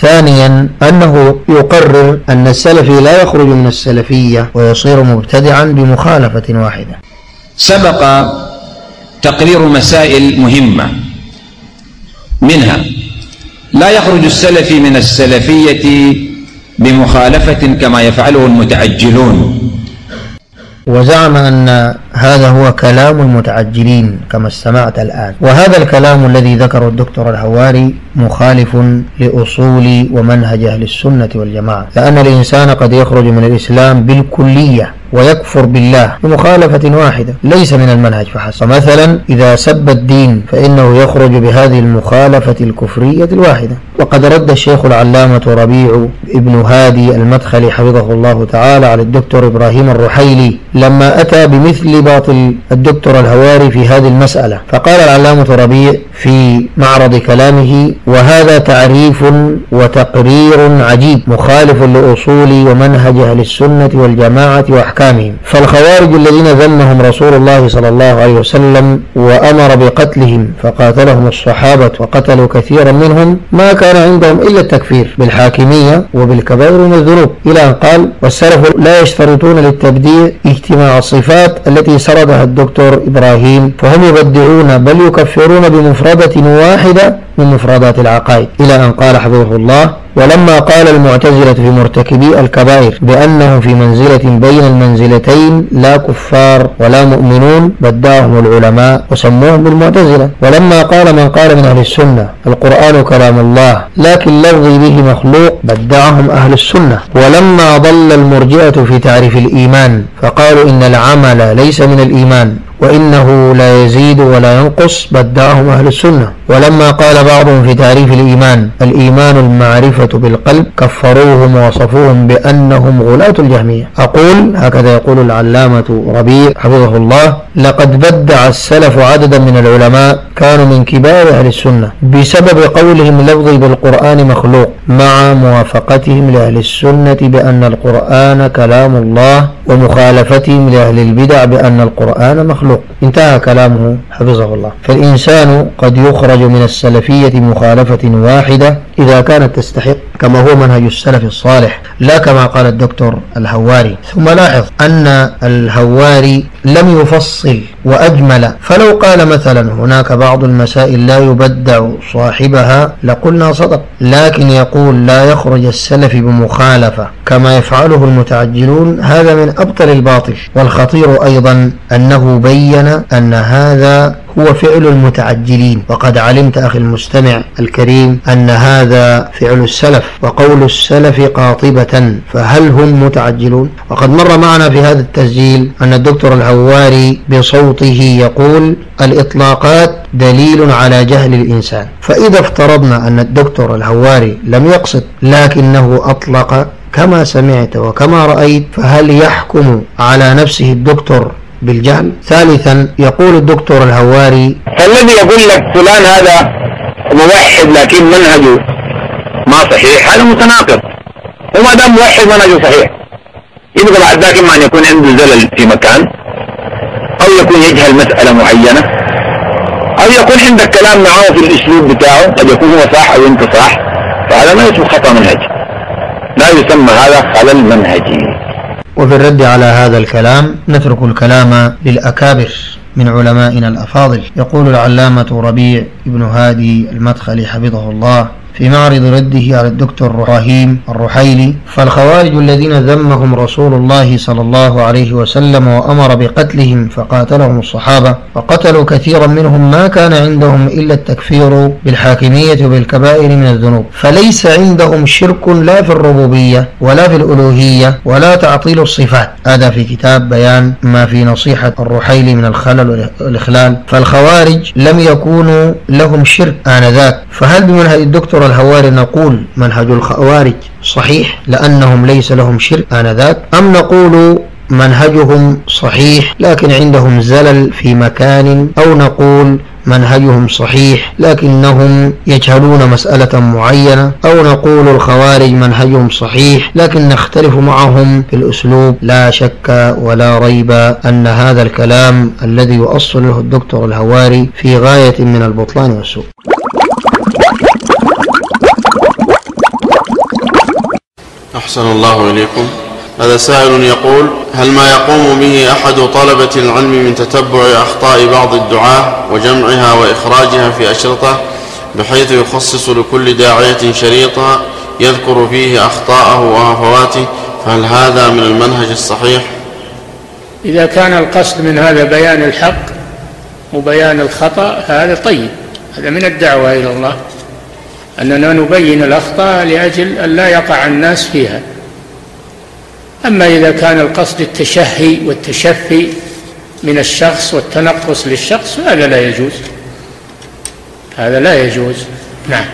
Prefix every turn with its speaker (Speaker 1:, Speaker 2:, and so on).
Speaker 1: ثانيا أنه يقرر أن السلفي لا يخرج من السلفية ويصير مبتدعا بمخالفة واحدة.
Speaker 2: سبق تقرير مسائل مهمة. منها لا يخرج السلفي من السلفية بمخالفة كما يفعله المتعجلون.
Speaker 1: وزعم أن هذا هو كلام المتعجلين كما استمعت الآن. وهذا الكلام الذي ذكره الدكتور الهواري مخالف لأصول ومنهج أهل السنة والجماعة. لأن الإنسان قد يخرج من الإسلام بالكلية ويكفر بالله بمخالفة واحدة ليس من المنهج فحسب. مثلا إذا سب الدين فإنه يخرج بهذه المخالفة الكفرية الواحدة. وقد رد الشيخ العلامة ربيع ابن هادي المدخلي حفظه الله تعالى على الدكتور إبراهيم الرحيلي لما أتى بمثل باطل الدكتور الهواري في هذه المسألة. فقال العلامة ربيع في معرض كلامه وهذا تعريف وتقرير عجيب مخالف لأصول ومنهج أهل السنة والجماعة وأحكامهم. فالخوارج الذين ذمهم رسول الله صلى الله عليه وسلم وأمر بقتلهم فقاتلهم الصحابة وقتلوا كثيرا منهم ما كان عندهم إلا التكفير بالحاكمية وبالكبائر من الذنوب. إلى أن قال والسلف لا يشترطون للتبديع اجتماع الصفات التي سردها الدكتور إبراهيم فهم يبدعون بل يكفرون بمفردة واحدة من مفردات العقائد. إلى أن قال حفظه الله ولما قال المعتزلة في مرتكبي الكبائر بأنهم في منزلة بين المنزلتين لا كفار ولا مؤمنون بداهم العلماء وسموهم بالمعتزلة. ولما قال من قال من أهل السنة القرآن كلام الله لكن لفظي به مخلوق بدعهم أهل السنة. ولما ضل المرجئة في تعريف الإيمان فقالوا إن العمل ليس من الإيمان. وإنه لا يزيد ولا ينقص بدعهم أهل السنة. ولما قال بعضهم في تعريف الإيمان الإيمان المعرفة بالقلب كفروهم ووصفوهم بأنهم غلاة الجهمية. أقول هكذا يقول العلامة ربيع حفظه الله لقد بدع السلف عددا من العلماء كانوا من كبار أهل السنة بسبب قولهم لفظي بالقرآن مخلوق مع موافقتهم لأهل السنة بأن القرآن كلام الله ومخالفتهم لأهل البدع بأن القرآن مخلوق. انتهى كلامه حفظه الله. فالإنسان قد يخرج من السلفية مخالفة واحدة إذا كانت تستحق كما هو منهج السلف الصالح لا كما قال الدكتور الهواري. ثم لاحظ أن الهواري لم يفصل وأجمل. فلو قال مثلا هناك بعض المسائل لا يبدع صاحبها لقلنا صدق لكن يقول لا يخرج السلف بمخالفة كما يفعله المتعجلون. هذا من أبطل الباطل. والخطير أيضا أنه بين أن هذا هو فعل المتعجلين. وقد علمت أخي المستمع الكريم أن هذا فعل السلف وقول السلف قاطبة فهل هم متعجلون؟ وقد مر معنا في هذا التسجيل أن الدكتور الهواري بصوته يقول الإطلاقات دليل على جهل الإنسان. فإذا افترضنا أن الدكتور الهواري لم يقصد لكنه أطلق كما سمعت وكما رأيت فهل يحكم على نفسه الدكتور بالجهل. ثالثا يقول الدكتور الهواري
Speaker 3: فالذي يقول لك فلان هذا موحد لكن منهجه ما صحيح هذا متناقض. وما دام موحد منهجه صحيح. يبقى بعد ذاك إما أن يكون عنده زلل في مكان أو يكون يجهل مسألة معينة أو يكون عندك كلام معاه في الأسلوب بتاعه قد يكون هو صح أو أنت صح فهذا ما يسمى خطأ منهجي لا يسمى هذا خلل منهجي.
Speaker 1: وفي الرد على هذا الكلام نترك الكلام للأكابر من علمائنا الأفاضل. يقول العلامة ربيع بن هادي المدخلي حفظه الله. في معرض رده على الدكتور إبراهيم الرحيلي. فالخوارج الذين ذمهم رسول الله صلى الله عليه وسلم وأمر بقتلهم فقاتلهم الصحابة وقتلوا كثيرا منهم ما كان عندهم إلا التكفير بالحاكمية وبالكبائر من الذنوب. فليس عندهم شرك لا في الربوبية ولا في الألوهية ولا تعطيل الصفات. هذا في كتاب بيان ما في نصيحة الرحيلي من الخلل والإخلال. فالخوارج لم يكونوا لهم شرك آنذاك. فهل بمنهج الدكتور الهواري نقول منهج الخوارج صحيح لأنهم ليس لهم شرك آنذاك؟ أم نقول منهجهم صحيح لكن عندهم زلل في مكان أو نقول منهجهم صحيح لكنهم يجهلون مسألة معينة أو نقول الخوارج منهجهم صحيح لكن نختلف معهم في الأسلوب. لا شك ولا ريب أن هذا الكلام الذي يؤصل له الدكتور الهواري في غاية من البطلان والسوء.
Speaker 4: أحسن الله إليكم. هذا سائل يقول هل ما يقوم به أحد طلبة العلم من تتبع أخطاء بعض الدعاة وجمعها وإخراجها في أشرطة بحيث يخصص لكل داعية شريطا يذكر فيه أخطاءه وهفواته فهل هذا من المنهج الصحيح؟
Speaker 5: إذا كان القصد من هذا بيان الحق وبيان الخطأ هذا طيب. هذا من الدعوة إلى الله. أننا نبين الأخطاء لأجل أن لا يقع الناس فيها. أما إذا كان القصد التشهي والتشفي من الشخص والتنقص للشخص هذا لا يجوز. هذا لا يجوز. نعم.